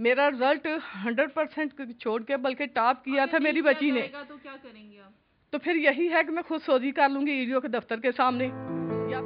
मेरा result hundred percent छोड़ के बल्कि टॉप किया था मेरी बची ने। तो क्या करेंगे आप? तो फिर यही है कि मैं खुद सोजी कर लूँगी ईडीओ के दफ्तर के सामने। या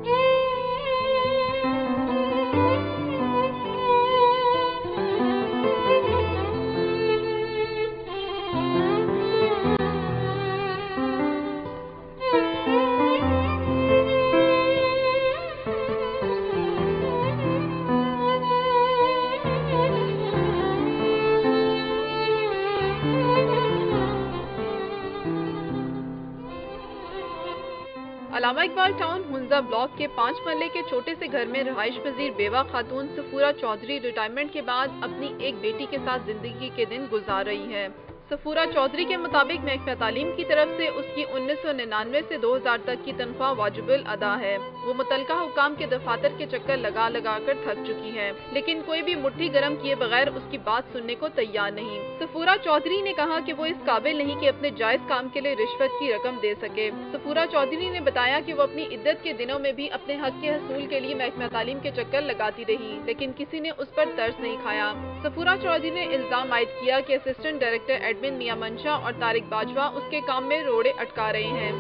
अलामा इकबाल टाउन, हुंजा ब्लॉक के पाँच मरले के छोटे से घर में रहाइश पजीर बेवा खातून सफूरा चौधरी रिटायरमेंट के बाद अपनी एक बेटी के साथ ज़िंदगी के दिन गुजार रही है। सफूरा चौधरी के मुताबिक महकमा तालीम की तरफ़ से उसकी उन्नीस सौ निन्यानवे से दो हज़ार तक की तनख्वाह वाजिबुल अदा है। वो मुतलका हुकाम के दफातर के चक्कर लगा लगा कर थक चुकी है। लेकिन कोई भी मुट्ठी गर्म किए बगैर उसकी बात सुनने को तैयार नहीं। सफूरा चौधरी ने कहा कि वो इस काबिल नहीं कि अपने जायज़ काम के लिए रिश्वत की रकम दे सके। सफूरा चौधरी ने बताया कि वो अपनी इद्दत के दिनों में भी अपने हक के हसूल के लिए महकमा तालीम के चक्कर लगाती रही, लेकिन किसी ने उस पर तर्ज नहीं खाया। सफूरा चौधरी ने इल्ज़ाम आयद किया कि असिस्टेंट डायरेक्टर एडमिन मियाँ मंशा और तारिक बाजवा उसके काम में रोड़े अटका रहे हैं।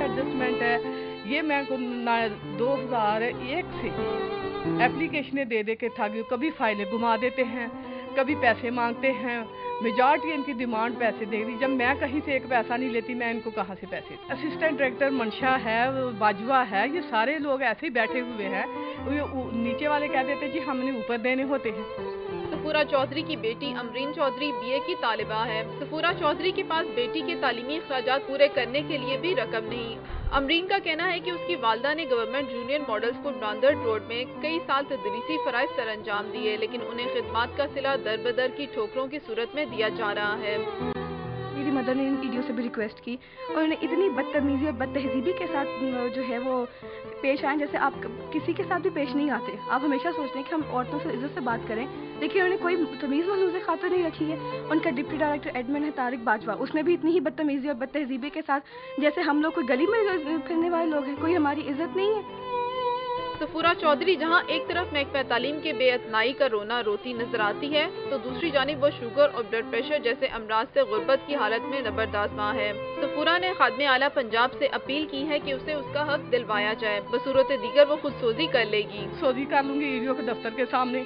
एडजस्टमेंट है। ये मैं दो हज़ार एक से एप्लीकेशनें दे दे के था कभी फाइलें घुमा देते हैं, कभी पैसे मांगते हैं। मेजॉरिटी इनकी डिमांड पैसे दे रही जब मैं कहीं से एक पैसा नहीं लेती, मैं इनको कहाँ से पैसे? असिस्टेंट डायरेक्टर मंशा है, बाजवा है, ये सारे लोग ऐसे ही बैठे हुए हैं। नीचे वाले कह देते जी, हमने ऊपर देने होते हैं। सफूरा चौधरी की बेटी अमरीन चौधरी बीए की तालिबा है। सफूरा चौधरी के पास बेटी के तालीमी अखराज पूरे करने के लिए भी रकम नहीं। अमरीन का कहना है कि उसकी वालदा ने गवर्नमेंट जूनियर मॉडल स्कूल ब्रांदर रोड में कई साल तदरीसी फ़राइज सर अंजाम दिए, लेकिन उन्हें खिदमात का सिला दर बदर की ठोकरों की सूरत में दिया जा रहा है। मेरी मदर ने इन वीडियो से भी रिक्वेस्ट की और उन्हें इतनी बदतमीज़ी और बदतहजीबी के साथ जो है वो पेश आए जैसे आप किसी के साथ भी पेश नहीं आते। आप हमेशा सोचते हैं कि हम औरतों से इज़्ज़त से बात करें। लेकिन उन्होंने कोई तमीज़ मलूज खातर नहीं रखी है। उनका डिप्टी डायरेक्टर एडमिन है तारिक बाजवा। उसने भी इतनी ही बदतमीज़ी और बदतहजीबी के साथ जैसे हम लोग कोई गली में फिरने वाले लोग हैं कोई हमारी इज़्ज़त नहीं है। सफूरा चौधरी जहाँ एक तरफ़ महकमा तालीम के बेअतनाई का रोना रोती नज़र आती है तो दूसरी जानब वो शुगर और ब्लड प्रेशर जैसे अमराज से गुर्बत की हालत में ज़बरदस्त है। सफूरा ने खादम आला पंजाब से अपील की है कि उसे उसका हक दिलवाया जाए। बसूरत दीगर वो खुद सोजी कर लेगी। सोजी कर लूँगी ईडीओ के दफ्तर के सामने।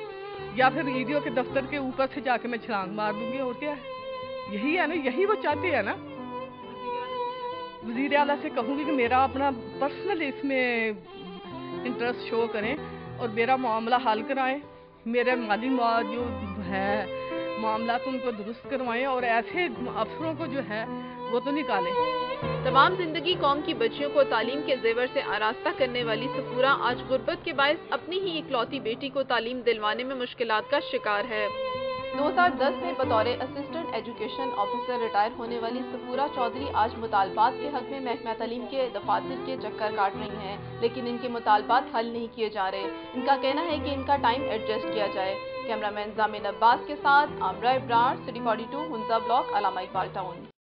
या फिर ईडीओ के दफ्तर के ऊपर से जाके मैं छलांग मार दूँगी, और क्या? है यही है ना, यही वो चाहते हैं ना? वज़ीर अला से कहूँगी कि मेरा अपना पर्सनल इसमें इंटरेस्ट शो करें, और मेरा मामला हल कराएँ। मेरे माली जो है। मामला उनको दुरुस्त करवाएँ और ऐसे अफसरों को जो है, वो तो निकालें। तमाम ज़िंदगी कौम की बच्चियों को तालीम के जेवर से आरास्ता करने वाली सफूरा आज गुर्बत के बायस अपनी ही इकलौती बेटी को तालीम दिलवाने में मुश्किल का शिकार है। 2010 में बतौर असिस्टेंट एजुकेशन ऑफिसर रिटायर होने वाली सफूरा चौधरी आज मुतालबात के हक में महकमा तलीम के दफातर के चक्कर काट रही हैं, लेकिन इनके मुतालबात हल नहीं किए जा रहे। इनका कहना है कि इनका टाइम एडजस्ट किया जाए। कैमरामैन जामिन अब्बास के साथ Amra Ibrar city forty two Hunza block Allama Iqbal town